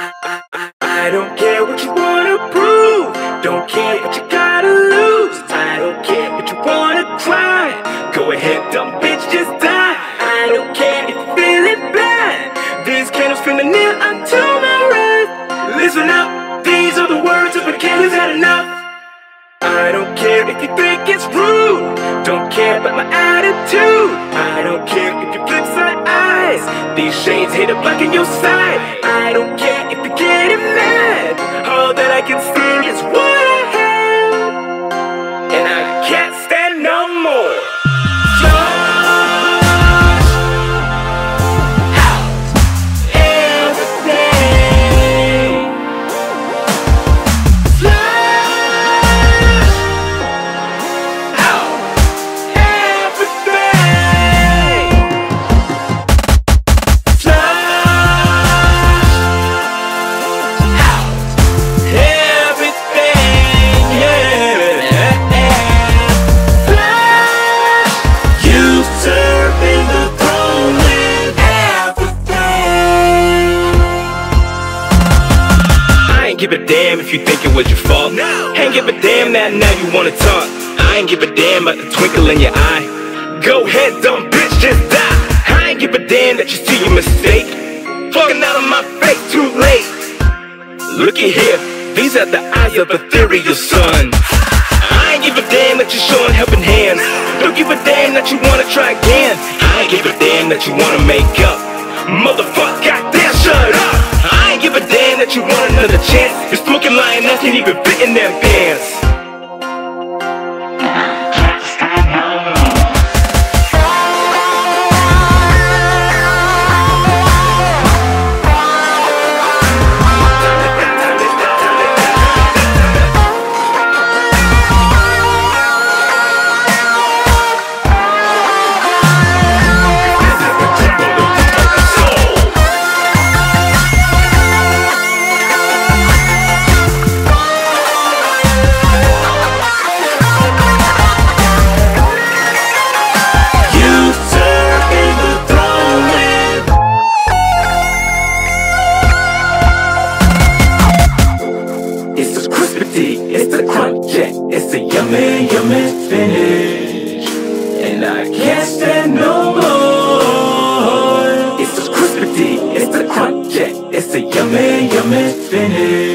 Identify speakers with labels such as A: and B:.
A: I, don't care what you wanna prove. Don't care what you gotta lose. I don't care what you wanna try. Go ahead, dumb bitch, just die. I don't care if you're feeling bad. These candles screaming near unto my wrath. Listen up, these are the words of a king who's had enough. I don't care if you think it's rude. Don't care about my attitude. I don't care if you flip side eyes. These shades hit a black in your side. I don't care if you're getting mad. All that I can see is what give a damn if you think it was your fault. No. Ain't give a damn that now you wanna talk. I ain't give a damn about the twinkle in your eye. Go ahead, dumb bitch, just die. I ain't give a damn that you see your mistake. Fucking out of my face, too late. Looky here, these are the eyes of ethereal sun. I ain't give a damn that you're showing helping hands. Don't give a damn that you wanna try again. I ain't give a damn that you wanna make up. Motherfucker, goddamn, shut up. That you want another chance. Your smoking lion, nothing even fit in them pants. It's a yummy, yummy finish. And I can't stand no more. It's the crispy, it's the crunch. It's a yummy, yummy finish.